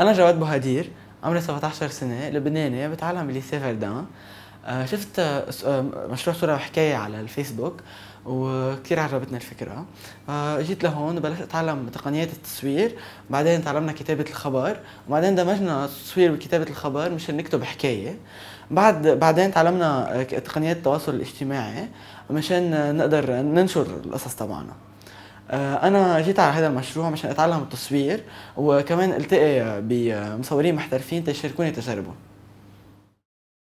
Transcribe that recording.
أنا جواد بوهدير عمري 17 سنة لبناني بتعلم بليسي فردان آه، شفت آه، مشروع صورة وحكاية على الفيسبوك وكثير عجبتني الفكرة. فجيت لهون وبلشت أتعلم تقنيات التصوير بعدين تعلمنا كتابة الخبر وبعدين دمجنا التصوير وكتابة الخبر مشان نكتب حكاية. بعد بعدين تعلمنا تقنيات التواصل الاجتماعي مشان نقدر ننشر القصص تبعنا. آه، أنا جيت على هذا المشروع مشان أتعلم التصوير وكمان التقي بمصورين محترفين تيشاركوني تجاربهم.